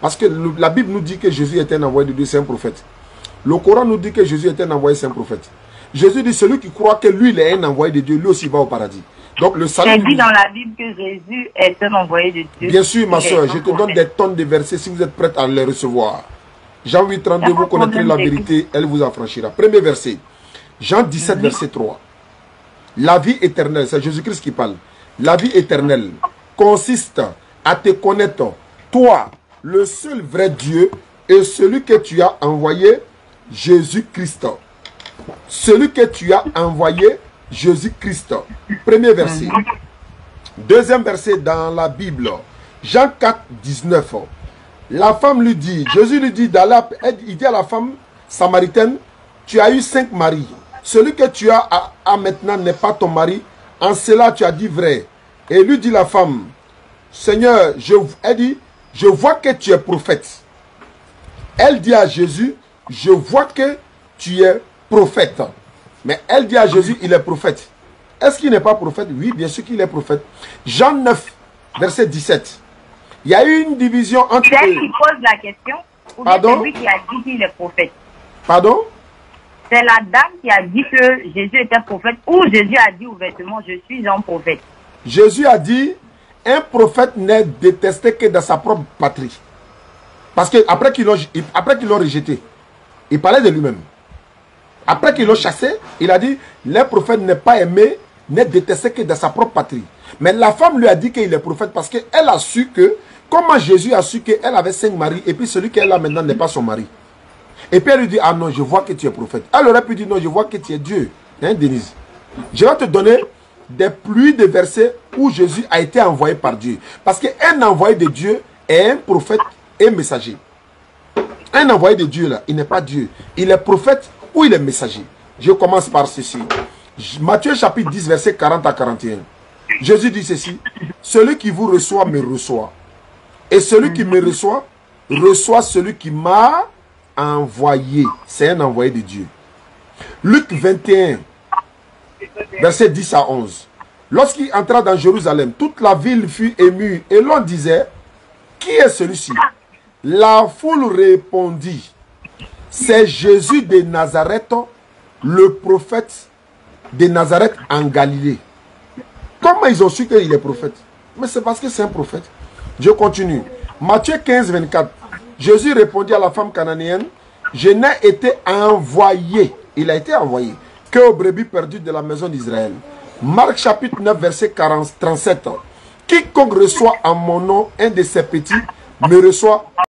Parce que la Bible nous dit que Jésus était un envoyé de Dieu, c'est un prophète. Le Coran nous dit que Jésus était un envoyé, c'est un prophète. Jésus dit, celui qui croit que lui, il est un envoyé de Dieu, lui aussi va au paradis. Donc le salut... Dit dans la Bible que Jésus est un envoyé de Dieu. Bien sûr, ma soeur, je te donne des tonnes de versets si vous êtes prête à les recevoir. Jean 8, 32, vous connaîtrez la vérité, elle vous affranchira. Premier verset. Jean 17, verset 3. La vie éternelle, c'est Jésus-Christ qui parle. La vie éternelle consiste à te connaître, toi, le seul vrai Dieu, et celui que tu as envoyé, Jésus-Christ. Celui que tu as envoyé, Jésus-Christ. Premier verset. Deuxième verset dans la Bible. Jean 4, 19. La femme lui dit, Jésus lui dit, il dit à la femme samaritaine, tu as eu cinq maris. Celui que tu as à, maintenant n'est pas ton mari. En cela, tu as dit vrai. Et lui dit la femme, Seigneur, je, elle dit, je vois que tu es prophète. Elle dit à Jésus, je vois que tu es prophète. Mais elle dit à Jésus, il est prophète. Est-ce qu'il n'est pas prophète? Oui, bien sûr qu'il est prophète. Jean 9, verset 17. Il y a eu une division entre... C'est elle qui pose la question ou c'est lui qui a dit qu'il est prophète? Pardon? C'est la dame qui a dit que Jésus était prophète ou Jésus a dit ouvertement, je suis un prophète. Jésus a dit, un prophète n'est détesté que dans sa propre patrie. Parce qu'après qu'ils l'ont rejeté, il parlait de lui-même. Après qu'ils l'ont chassé, il a dit, le prophète n'est pas aimé, n'est détesté que dans sa propre patrie. Mais la femme lui a dit qu'il est prophète parce qu'elle a su que, comment Jésus a su qu'elle avait cinq maris et puis celui qu'elle a maintenant n'est pas son mari. Et puis elle lui dit, ah non, je vois que tu es prophète. Elle aurait pu dire, non, je vois que tu es Dieu. Hein, Denise Je vais te donner des pluies de versets où Jésus a été envoyé par Dieu. Parce qu'un envoyé de Dieu est un prophète et messager. Un envoyé de Dieu, là, il n'est pas Dieu. Il est prophète ou il est messager. Je commence par ceci. Matthieu chapitre 10, verset 40 à 41. Jésus dit ceci. Celui qui vous reçoit me reçoit. Et celui qui me reçoit, reçoit celui qui m'a envoyé. C'est un envoyé de Dieu. Luc 21, verset 10 à 11. Lorsqu'il entra dans Jérusalem, toute la ville fut émue et l'on disait, qui est celui-ci? La foule répondit, c'est Jésus de Nazareth, le prophète de Nazareth en Galilée. Comment ils ont su qu'il est prophète? Mais c'est parce que c'est un prophète. Je continue. Matthieu 15, 24. Jésus répondit à la femme cananéenne, je n'ai été envoyé, il a été envoyé, que aux brebis perdues de la maison d'Israël. Marc chapitre 9, verset 40, 37. Quiconque reçoit en mon nom un de ses petits, me reçoit